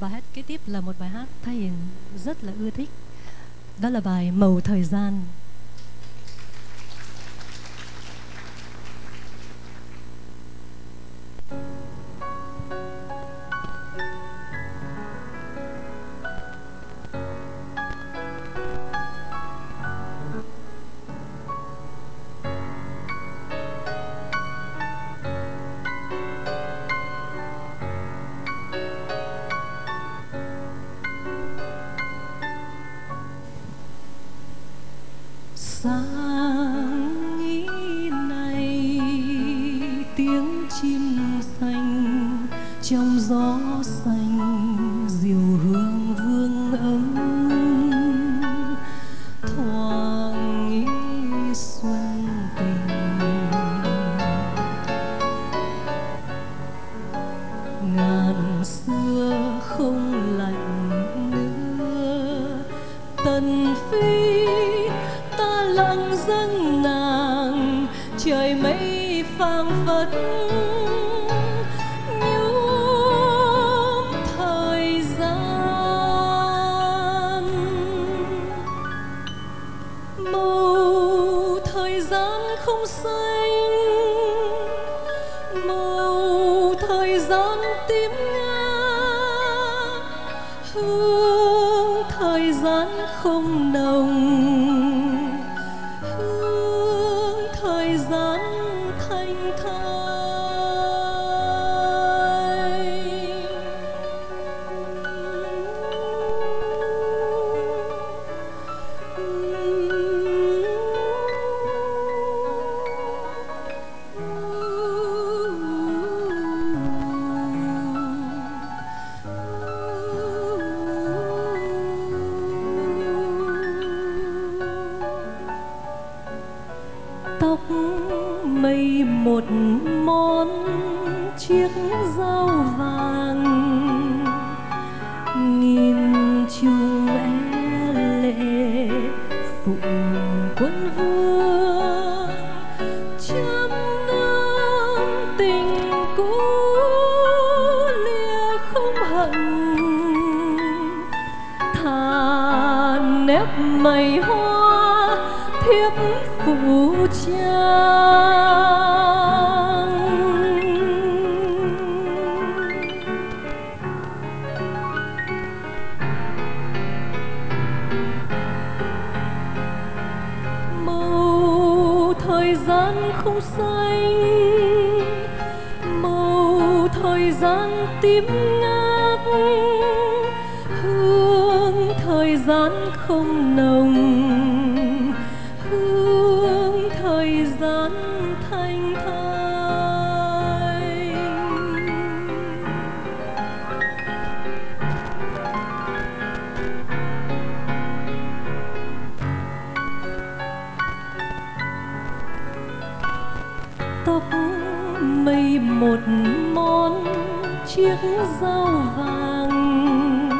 Bài hát kế tiếp là một bài hát Thái Hiền rất là ưa thích. Đó là bài Màu Thời Gian. Ngàn xưa không lạnh nữa. Tần phi, ta lặng dâng nàng, trời mây phang phất. Thời gian, màu thời gian không xa tim tím hương thời gian không nồng tóc mây một món chiếc dao vàng. Nghìn chung e lệ phụng quân vương, trăm năm tình cũ lìa không hận. Thà nếp mây hoa thiếp phụ màu thời gian không xanh, màu thời gian tím ngát, hương thời gian không nồng. Tóc mây một món chiếc dao vàng.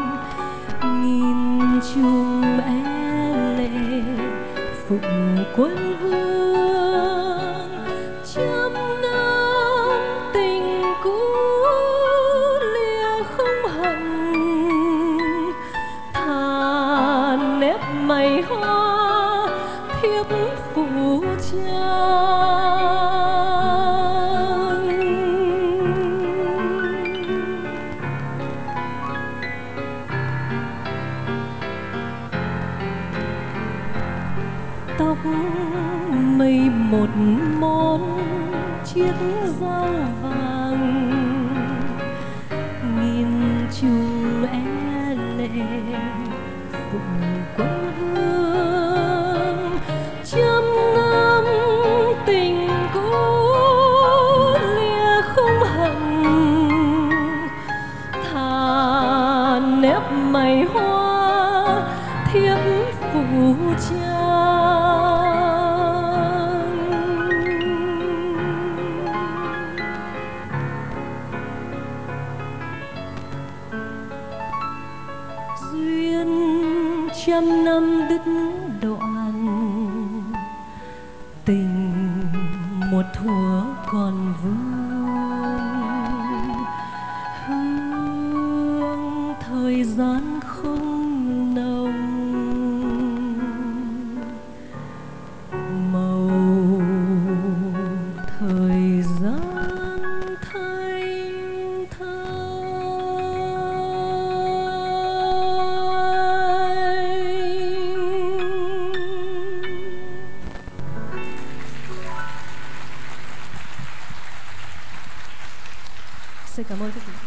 Nghìn chung é e lệ phụng quân tóc mây một món chiếc dao vàng. Nghìn chung e lệ phụng quân trăm năm đứt đoạn. Tình một thuở còn vương. Hương thời gian Mónica, Mónica.